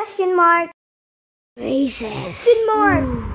Question mark. Racist. Question mark. Hmm.